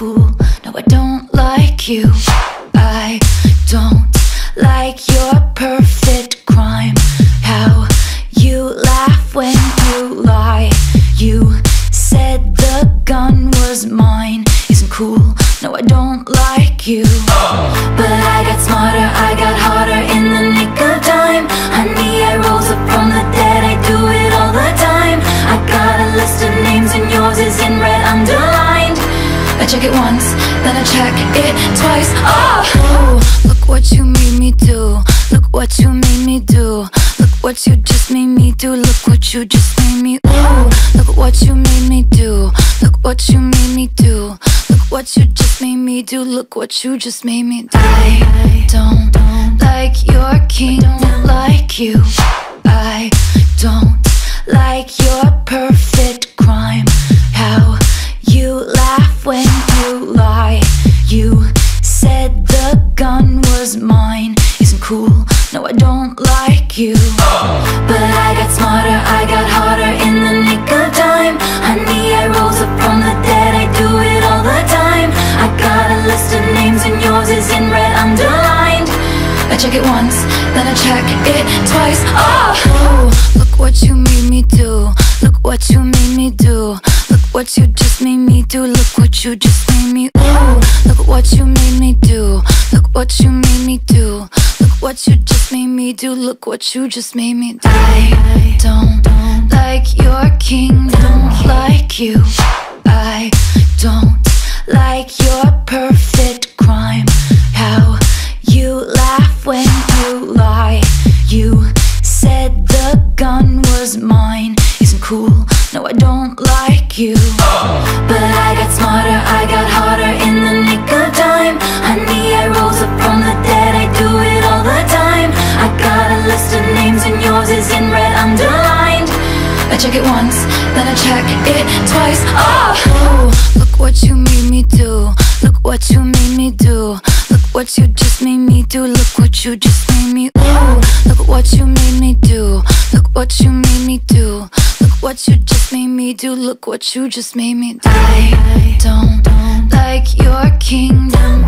fool. No, I don't like you. I don't like your perfect crime. How you laugh when you lie. You said the gun was mine. Isn't cool. No, I don't like you. But check it once, then I check it twice. Oh, Ooh, look what you made me do. Look what you made me do. Look what you just made me do. Look what you just made me. Ooh, look what you made me do. Look what you made me do. Look what you just made me do. Look what you just made me do. I don't like your king. Don't like you. I don't like your perfect said the gun was mine. Isn't cool. No, I don't like you. But I got smarter, I got harder in the nick of time. Honey, I rose up from the dead, I do it all the time. I got a list of names, and yours is in red underlined. I check it once, then I check it twice. Oh, Ooh, look what you made me do. Look what you made me do. Look what you just made me do. Look what you just made me. Ooh, look what you made me do. Look what you made me do. Look what you just made me do. Look what you just made me do. I don't like your kingdom, like you. I don't like your perfect crime. How you laugh when you lie. You said the gun was mine. Isn't cool. No, I don't like you. But check it once, then I check it twice. Oh, look what you made me do. Look what you made me do. Look what you just made me do. Look what you just made me. Ooh, look what you made me do. Look what you made me do. Look what you just made me do. Look what you just made me do. I don't like your kingdom.